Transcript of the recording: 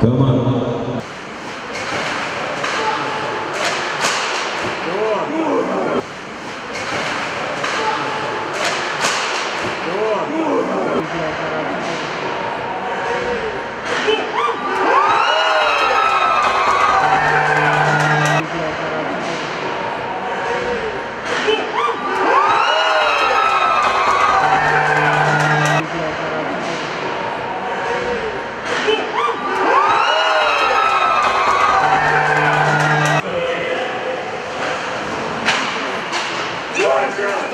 команд. Yeah. Yeah.